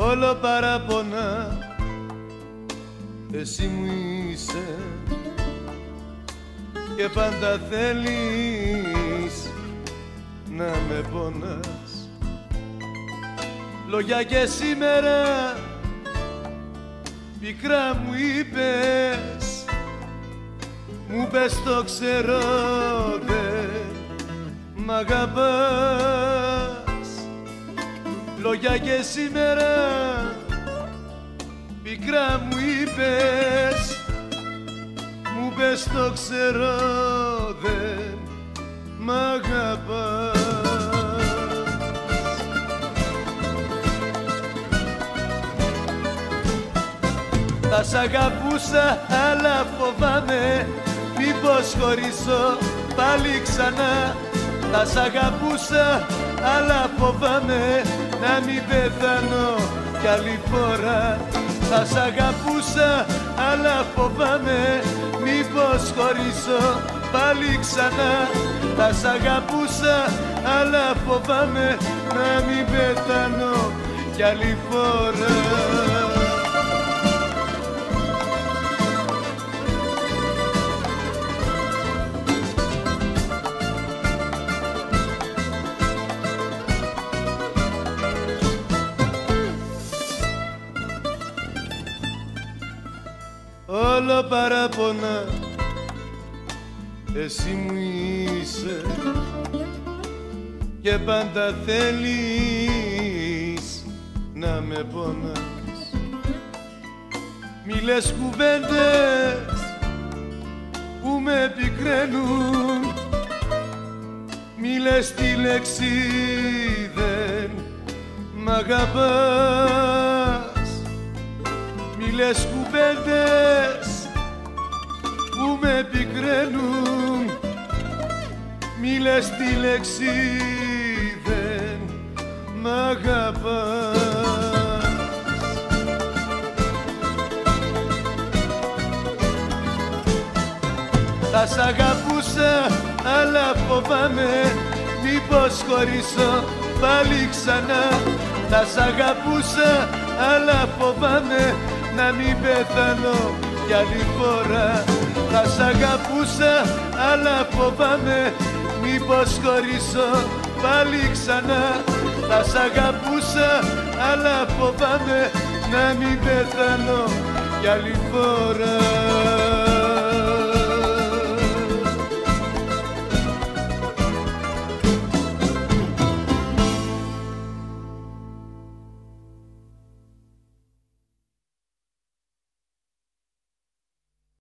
όλο παραπονά. Εσύ μου είσαι. Και πάντα θέλεις να με πονάς. Λόγια και σήμερα πικρά μου είπες. Μου πες το ξέρω δεν μ' αγαπάς Λόγια και σήμερα πικρά μου είπες μου πες το ξέρω δεν μ' αγαπάς. Θα σ' αγαπούσα αλλά φοβάμαι Μήπως χωρίσω πάλι ξανά. Θα σ' αγαπούσα αλλά φοβάμαι Να μην πεθάνω κι άλλη φορά. Θα σ' αγαπούσα αλλά φοβάμαι. Μήπως χωρίσω πάλι ξανά. Θα σ' αγαπούσα αλλά φοβάμαι. Να μην πεθάνω κι άλλη φορά όλο παράπονα. Εσύ μου είσαι. Και πάντα θέλεις να με πονάς. Μη λες κουβέντες που με πικραίνουν μη λες τη λέξη δεν μ' αγαπάς μη λες κουβέντες που με πικραίνουν. Μη λες τη λέξη δεν μ' αγαπάς. Θα σ' αγαπούσα αλλά φοβάμαι μήπως χωρίσω πάλι ξανά. Θα σ' αγαπούσα αλλά φοβάμαι να μην πεθάνω κι άλλη φορά. Θα σ' αγαπούσα αλλά φοβάμαι. Μήπως χωρίσω πάλι ξανά. Θα σ' αγαπούσα αλλά φοβάμαι. Να μην πεθάνω κι άλλη φορά